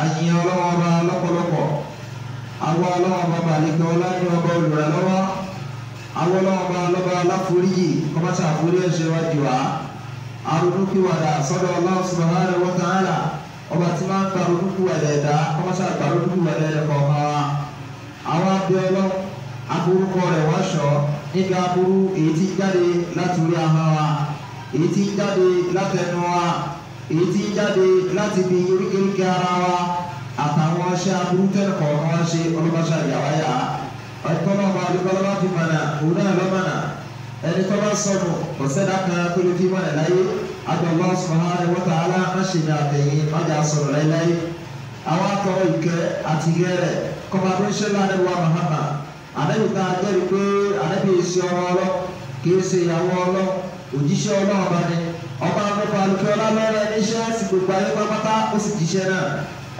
àyìn ọlọ́wọ́ ọba lọ́pọ̀lọpọ̀. Àwọn ọlọ́wọ́ ọba balẹ̀kẹ́ ọlá ní ọba olùrànlọ́wọ́. Àwọn ọlọ́wọ́ ọba lọ́ba aláforíjì kọ́másá àforí ẹ̀ṣẹ̀ wa arúgbókìwàdà sọ́dọ̀ Allah subhanahu wa ta'ala. Ọba tí máa ń gba arúgbókìwàdà ẹ̀dá kọ́másá àgbà arúgbókìwàdà ẹ̀dá kọ̀ọ̀kan wa. Àwọn abẹ́ọ́lọ́ aburúkọ rẹ̀ wáṣọ níbi aburú èyí tí jáde láti orí ahọ́n wa èyí tí jáde wa èyí tí jáde láti bí oríkèéríkè ara wa àtàwọn ọṣẹ aburú tẹ́lẹ̀ kọ̀ọ̀kan ṣe ọlọ́mọṣẹ́ àyàwáyà. Ọ̀tọ́nà ọba adúgbòlọ́ bá fi mọ̀nà òun náà lọ́mọ̀nà ẹni tó bá sọnù ọ̀sẹ̀dá kan tó lè fi mọ̀nà láyé. Adọ́lọ́ subhanahu wa ta'ala aṣèlú àtẹ̀yìn ọjà sọ̀rọ̀ láyé àwọn akọ̀rọ̀ ìkẹ́ àti gẹ́rẹ̀ kọ́mọdé ṣẹlẹ̀ àdẹ́wà Muhammad. Àdẹ́bí tá a jẹ́rìí pé àdẹ́bí èsì ọmọ ọlọ́ kìí ṣe ìyàwó ọlọ́. Òjíṣẹ́ ni ọba àgbẹ̀fọ́ alùpùpù ọlọ́lọ́rẹ́ níṣẹ́ sí gbogbo ayé pápátá ó sì jíṣẹ́ náà.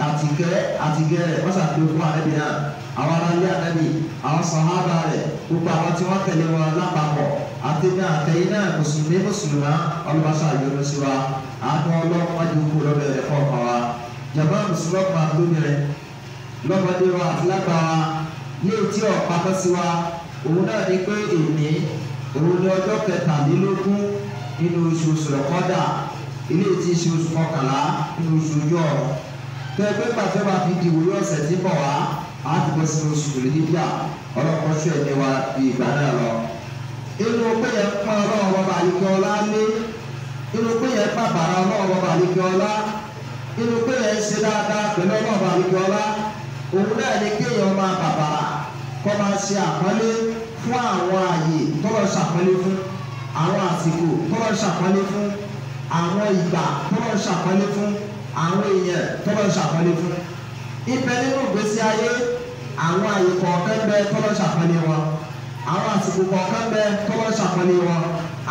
Àtìkẹ́ àtìgẹ́rẹ̀ wọ́n ṣàfihàn fún àdẹ́bí náà. Àwọn aráàlú àdẹ́bí àwọn sàhábà rẹ̀ gbogbo àwọn tí wọ́n tẹ̀lé wọn lápapọ̀. Àtẹ̀mí àtẹ̀yìn náà mùsùlùmí mùsùlùmá ọlọ́mọṣà yọ̀ọ́ sí wa. Àánú ọlọ́mọdé kú lọ́dọ̀ ẹ̀ kọ̀ọ̀kan wa. Jàmbá mùsùlùmí lóbìnrin lọ́mọdé wa àti lágbà wa ní etí ọ̀pá tó sí wa. Òun náà ní pé èmi òun ní ọjọ́ kẹtàlélógún nínú oṣù sọ̀rọ̀kọ́dà ilé tí ṣe oṣù kọkànlá nínú oṣù ojú ọ̀rọ̀ tó ẹgbẹ́ pàṣẹ wa fi di ìwúrí ọ̀sẹ̀ tí bọ̀ wá á ti bọ́ sínú oṣù níjà ọlọ́pàá ṣọ ẹ̀mí wa bí ìgbà náà lọ. inú pé yẹn pọ́n ọlọ́run bàbá àlekẹ́ ọlá lé inú pé yẹn pàbàrà ọlọ́run bàbá àlekẹ́ ọlá inú pé yẹn ṣe dáadáa pẹ̀lú ọlọ́run bàbá àlekẹ́ ọlá òun náà ní kéèyàn máa bàbàrà kọ́ máa ṣe àpọ́nlé fún àwọn ààyè tọ́lọ̀ ṣàpọ́nlé fún àwọn àsìkò tọ́lọ̀ ṣàpọ́nlé fún àwọn ìgbà tọ́lọ̀ ṣàpọ́nlé fún àwọn èèyàn tọ́lọ̀ ṣàpọ́nlé fún. ibẹ̀ nínú ìgbésí ayé àwọn ààyè kọ̀ọ̀kan bẹ tọ́lọ̀ ṣàpọ́nlé wọn àwọn àsìkò kọ̀ọ̀kan bẹ tọ́lọ̀ ṣàpọ́nlé wọn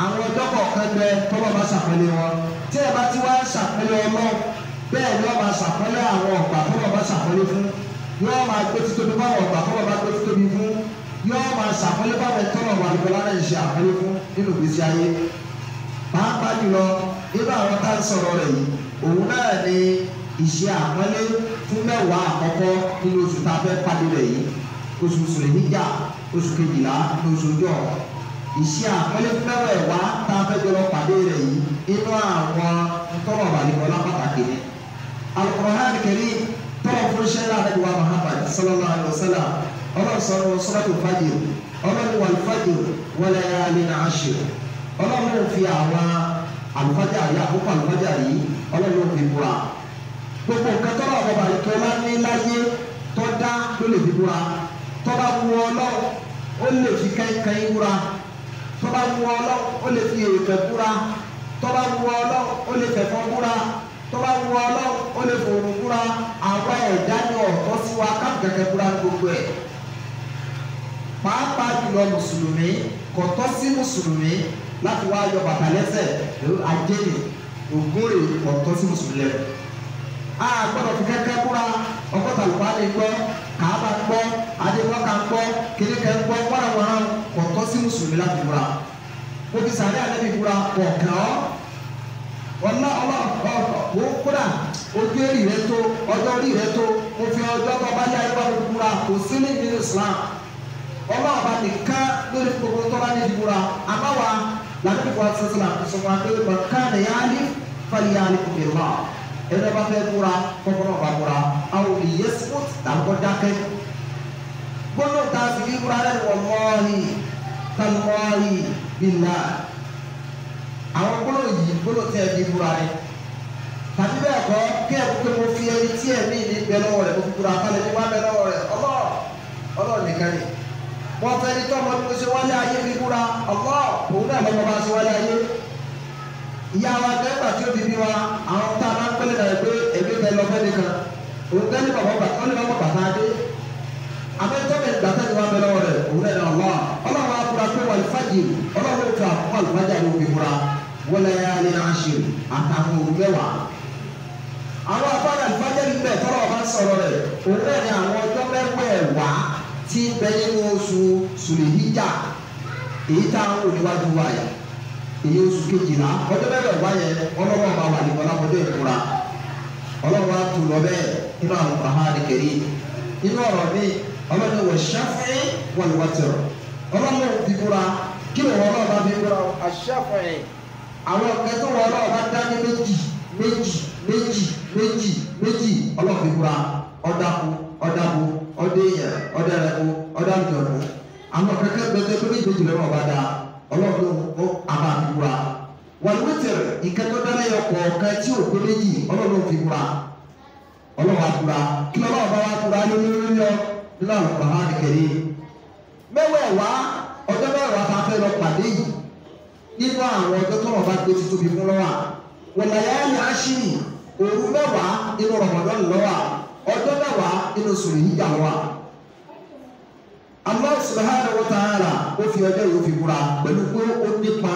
àwọn ọjọ́ kọ̀ọ̀kan bẹ tọ́lọ̀ bá ṣàpọ́nlé wọn tí ẹ bá ti wá ṣàpọ́nlé ọlọ́run bẹ́ẹ̀ ni wọ́n máa ṣàpọ́nlé àwọn ọ̀gbà tọ́lọ̀ bá ṣàpọ́nlé fún. Yóò máa gbé títóbi báwọn ọgbà kọ́ máa gbé títóbi fún yóò máa ṣàpọ́nlé báwọn ẹ̀tọ́nà wà bọ́lá náà ṣe àpọ́nlé fún nínú ìgbésí ayé. pàápàá jùlọ nínú àwọn tá ń sọ̀rọ̀ rẹ̀ yìí òun náà ni ìṣe àpọ́nlé fún mẹ́wàá àkọ́kọ́ nínú oṣù tá a fẹ́ pàdé rẹ̀ yìí oṣù sùlẹ̀ níjà oṣù kejìlá ní oṣù ọjọ́ ìṣe àpọ́nlé fún mẹ́wàá tá a fẹ́ jọlọ pàdé rẹ̀ yìí inú àwọn ntọ́nà wà bọ́lá pàtàkì ni. Al-Qur'an Karim tọ́wọ́ fún sẹ́lá àdàbí wa Muhammad sallallahu alayhi wa sallam ọlọ́run sọ̀rọ̀ sọ́dọ̀tò fàjì ọlọ́run wà lùfàjì wọlé alẹ́ náà àṣẹ ọlọ́run fi àwọn àlùfájà yìí àkókò àlùfájà yìí ọlọ́run fi búra. Gbogbo nǹkan tọ́lọ̀ ọ̀bọ̀ àlùkò ọlá ní láyé tọ́dá ló lè fi búra. Tọ́ba wu ọlọ́run ó lè fi kẹ́kẹ́ búra. Tọ́ba wu ọlọ́run ó lè fi èrè búra. Tọ́ba wu ọlọ́run ó lè fẹ̀fọ́ búra. Tọ́ba wu ọlọ́run ó lè fòrùn búra. Àwọn ẹ̀dá ní ọ̀tọ́ sí wa káàkiri búra ní gbogbo ẹ̀. Pàápàá jùlọ mùsùlùmí kò tọ́ sí mùsùlùmí láti wá yọ bàtà lẹ́sẹ̀ ajéni ògúnrè kò tọ́ sí mùsùlùmí lẹ́nu. a gbọ́dọ̀ fi kẹ́kẹ́ búra ọgọ́ta lùbá lè gbọ́ kàába gbọ́ adéwọ́ka gbọ́ kérékẹ́ gbọ́ wọ́nàwọ́nà kò tọ́ sí mùsùlùmí láti búra. mo fi sàárẹ̀ àlẹ́ búra kọ̀ọ̀kan ọ́ ọlá ọlá ọ kódà ojú èrì rẹ tó ọjọ́ orí rẹ tó mo fi ọjọ́ tó bá yá ibà ló kúra kò sí ní ọlọ́ọ̀bá nìkan lórí gbogbo tó bá ní ìdúrà àbáwa làbí wà sọ́sọ́ là sọ fún akérè bá káàdé yá ní fàlì yá ní kòkè wá ẹni bá fẹ́ kúra kọ́kọ́rọ́ ọba kúra àwọn òbí yẹ sport dàgbọ́ dákẹ́. Gbọ́dọ̀ tá a sì fi kúra rẹ̀ wọ̀ mọ́ọ̀lì tàlùmọ́ọ̀lì bìlà àwọn gbọ́dọ̀ yìí gbọ́dọ̀ tẹ̀ ẹ́ bí kúra rẹ̀ tàbí bẹ́ẹ̀ kọ́ kí ẹ̀ kó mo fi ẹni tí ẹ̀mí ní bẹ lọ́wọ́ rẹ̀ mo fi kúra kálẹ̀ ní wá bẹ lọ́wọ́ rẹ̀. Ọlọ́ ọlọ́ nìkan ni wọ́n fẹ́ ní tọ́mọ bí mo ṣe wálé ayé fi kúra ọlọ́ òun náà lọ́mọ bá ṣe wálé ayé. Ìyá wa dẹ́gbà tí ó bí bí wa àwọn tá a máa ń pẹ́lẹ́ náà pé èmi bẹ lọ fẹ́ nìkan. Òun gẹ́ ní bàbá bàtà ó ní bàbá bàtà dé. Àbẹ́tọ́mẹ̀ gbàtà ni wọ́n bẹ lọ́wọ́ rẹ̀ òun náà ọlọ́ ọlọ́run á kúra pé wàlú fàjì ní ni àwọn tí ń bẹ nínú oṣù sùlẹ̀híjà èyí tá a ń wò níwájú wa yìí èyí oṣù kejìlá ọjọ́ mẹ́wẹ̀ẹ̀wá yẹn ọlọ́wọ́ ọba wà nígbà lápọ̀jọ́ ìkura. Ọlọ́run wa tù lọ bẹ́ẹ̀ nínú Al-Qur'ani Karim nínú ọ̀rọ̀ mi ọlọ́run wọ̀ ṣáfẹ́ watr. Ọlọ́run fi búra kí ló wọ́n náà bá fi búra aṣáfẹ́ àwọn kẹtọ́ wọ́n náà bá dá ní méjì méjì méjì méjì méjì ọlọ́run fi ọ̀dàkú ọ̀dàkú ọ̀dẹ̀yẹ ọ̀dẹ̀rẹ̀kú ọ̀dàlùjọ̀nù àwọn kẹkẹ gbẹgbẹ tó méjì méjì lọ́wọ́ bá dá. Ọlọ́run ó àbá fi búra wal watr ìkẹtọ́ dáná yọ kọ̀ọ̀kan tí ò pé méjì ọlọ́run fi búra ọlọ́run á búra kí lọ́wọ́ bá wá búra lórí lórí lọ nínú Al-Qur'ani Karim mẹ́wẹ̀ẹ̀wá ọjọ́ mẹ́wàá tá a fẹ́ lọ pàdé yìí. Nínú àwọn ọjọ́ tó wọn bá gbé títóbi fún lọ́wọ́. Wọ̀láyà ní aṣírí òru mẹ́wàá nínú Ramadan lọ́wọ́ ọjọ́ mẹ́wàá nínú sùrù yíyà lọ́wọ́ Allah subhanahu wa ta'ala ó fi ọjọ́ yìí ó fi búra pẹ̀lú pé ó nípa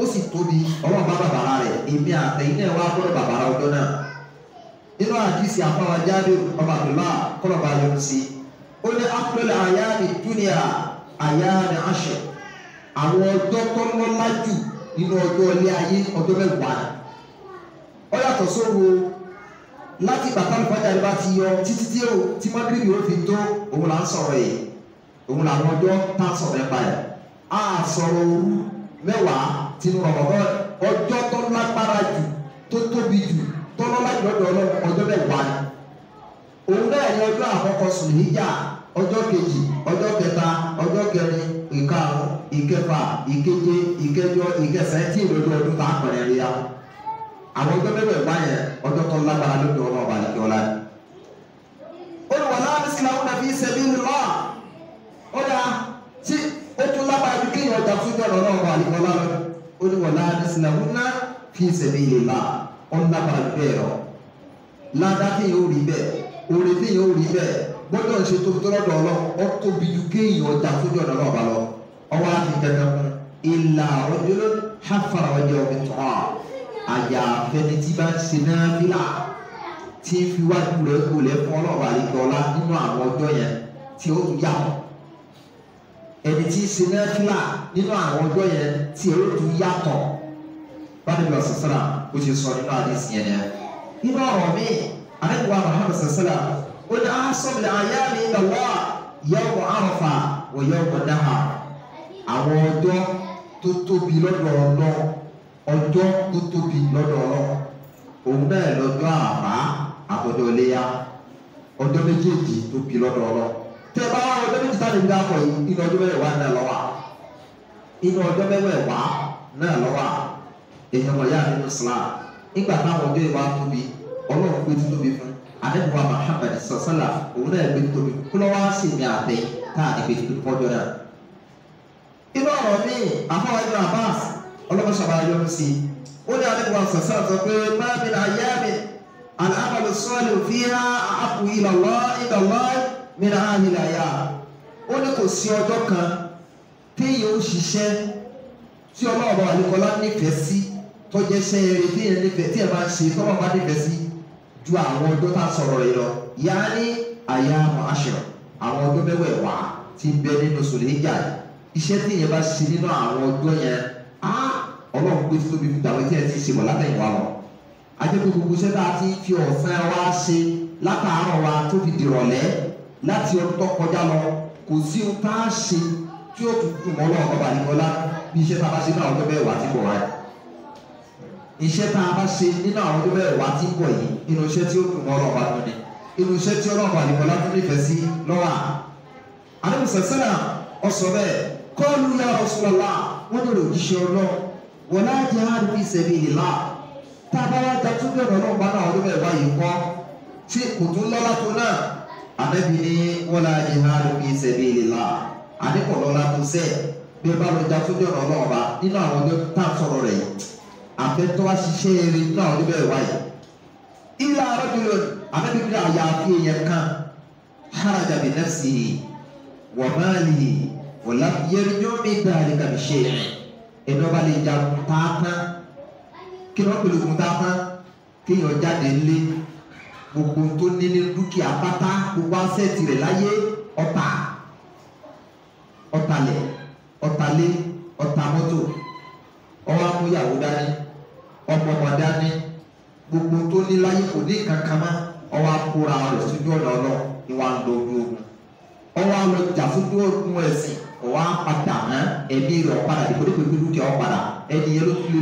ó sì tóbi. Ọlọ́run bá bàbára rẹ̀ èmi àtẹ̀yìn náà wá gbọ́dọ̀ bàbára ọjọ́ náà. Nínú àdìsí àfọwọ́ jáde ọba àbúlá kọlọ́ba yọrù sí ó ní akpẹ́lẹ̀ àyà ní dúnìá aṣọ àwọn ọjọ́ tó jù nínú ọjọ́ ilé ayé ọjọ́ mẹ́wàá ó yàtọ̀ sóru láti bàtà lùfájà rẹ bá ti yọ títí tí ó tí mọ́gírìbì ó fi tó òun là ń sọ̀rọ̀ yìí. Òun làwọn ọjọ́ tá a sọ̀rọ̀ nípa ẹ̀. Á sọ̀rọ̀ òru mẹ́wàá tinú ọ̀gọ́gọ́ ọjọ́ tó lágbára jù tó tóbi jù tó lọ́lá jù lọ́dọ̀ ọjọ́ mẹ́wàá òun náà ní ọjọ́ àkọ́kọ́ sùn níjà ọjọ́ kejì ọjọ́ kẹta ọjọ́ kẹrin ìkarùn ìkẹfà ìkeje ìkẹjọ ìkẹsàn tí ìlú ọdún a pẹ̀lẹ́ rí ya. Àwọn ọjọ́ mẹ́wàá yẹn tó lágbára lọ́dọ̀ ọlọ́run ọba àlejò ọlá ni. ó ní wàhálà ìsìlámù náà fi sabilillah ó dá tí ó tún lágbára bí kéèyàn ọjà fún ìjọba ọlọ́run ọba àlejò ọlá lọ ó ní wàhálà ìsìlámù náà fi sabilillah ó ń lágbára bẹ́ẹ̀ rọ ládàá kéèyàn ó rí bẹ́ẹ̀ oore kéèyàn ó rí bẹ́ẹ̀ gbọ́dọ̀ ṣe tóbi tó lọ́dọ̀ ọlọ́run ó tóbi ju kéèyàn ọjà fúnjọ ọ̀nà náà bá lọ ọwọ́ àti kankan àyà àfẹni tí bá ń ṣe náà fílà tí ń fi wájú rẹ̀ kó lẹ̀ fún ọlọ́ọ̀bà àlejò ọlá nínú àwọn ọjọ́ yẹn tí ó tún yàtọ̀ ẹni tí ń ṣe náà fílà nínú àwọn ọjọ́ yẹn tí ó tún yàtọ̀. Báyìí lọ sọ̀sọ̀rà ó ṣe sọ nínú àdìsí yẹn yẹn nínú ọ̀rọ̀ míì àdìgbò Muhammad sọ̀sọ̀rà ó ní asọ́bìlì àyà mi lọ́wọ́ yawmu Arafa wa yawmu Nahar. Àwọn ọjọ́ tó tóbi lọ́dọ̀ ọlọ́ ọjọ́ tó tóbi lọ́dọ̀ ọlọ́ òun náà lọ́jọ́ àbá àtọ́jọ́ iléyà ọjọ́ méjèèjì tóbi lọ́dọ̀ ọlọ́ tẹ́ bá wà ọjọ́ méjì sáré nígbà pọ̀ yìí inú ọjọ́ mẹ́wàá náà lọ́wọ́ inú ọjọ́ mẹ́wàá náà lọ́wọ́ èèyàn wọ̀nyá nínú Islam nígbà táwọn ọjọ́ ìwà tóbi ọlọ́run gbé títóbi fún. Anabiwa Muhammad sọsọlá òun náà gbé tóbi tóbi ibn Abbas ọlọ́mọṣàbá yọrù sí. I ó ní anabiwa sọsọlá sọ pé náà yá mi salihu fiha ahabbu ila Allah ila Allah min hadhihi al-ayyam ó ní kò sí ọjọ́ kan téèyàn ó ṣiṣẹ́ tí ọlọ́ọ̀bọ àlekọ́lá nífẹ̀ẹ́ sí tọ́jẹ́ sẹ́yẹrẹ téèyàn nífẹ̀ẹ́ téèyàn máa ń ṣe tọ́wọ́ bá nífẹ̀ẹ́ sí ju àwọn ọjọ́ tá a sọ̀rọ̀ rẹ̀ lọ. Yá ní àyà àṣọ àwọn ọjọ́ mẹ́wẹ̀ẹ̀wá ti bẹ nínú sòlẹ́jà iṣẹ́ tí yẹn bá ṣe nínú àwọn ọjọ́ yẹn á ọlọ́run pé tóbi fi tàwọn tí yẹn ti ṣe wọ̀ látẹ̀yìnwá lọ. ajẹ́pẹ́ gbogbo a ti fi ọ̀sán wa ṣe látàárọ̀ wa tó fi dìrọ̀lẹ́ láti ọdún tó kọjá lọ kò sí ohun tá a ṣe tí ó tún dùn mọ́ lọ́wọ́ bàbá nìkọ́lá bí iṣẹ́ tá a bá ṣe náà ọjọ́ mẹ́wàá ti bọ̀ wáyé iṣẹ́ tá a bá ṣe nínú àwọn ọdún wá tí ń bọ̀ yìí inú iṣẹ́ tí ó dùn mọ́ ọlọ́ọ̀bá tó ní inú iṣẹ́ tí ọlọ́ọ̀bá nìkan látún nífẹ̀ẹ́ sí lọ́wọ́ wala jihad fi sabilillah tá a bá wá da tún bẹ̀rẹ̀ ọlọ́run bá náà ọdún wá yìí kọ́ tí kò tún lọ́lá tó náà àdébì ní wala jihad fi sabilillah àdékọ̀ lọ́lá tó sẹ́ẹ̀. Bí ẹ bá lọ da tún bẹ̀rẹ̀ ọlọ́run bá nínú àwọn ọdún tá a sọ̀rọ̀ rẹ̀ yìí àfẹ́tọ́ aṣiṣẹ́ eré náà ọdún bẹ́ẹ̀ wáyé. ilé arábìnrin anábìnrin àyàfi èèyàn kan haraja bi nafsihi wa malihi wa lam ẹni ọba lè jagun tààtàn kí wọ́n pèlè ogun tààtàn kéèyàn jáde lé gbogbo tó ní ní dúkìá pátá gbogbo asẹ́ẹ̀tì rẹ̀ láyé ọ̀tà ọ̀tàlẹ̀ ọ̀tàlẹ̀ ọ̀tà mọ́tò. Ọwọ́ amúyàwó dání ọmọ ọmọ dání. Gbogbo tó ní láyé kò ní kankan mọ́. Ọwọ́ akóra rẹ̀ sójú ọ̀nà ọlọ́ ni wàá ń lọ ojú ogun. Ọwọ́ àlọ́ jà sójú ogun ẹ̀sìn ọwọ́ apàdà ẹ̀mí rẹ̀ ọ̀padà dípò dípò dúkìá ọ̀padà ẹni yẹn ló tún lé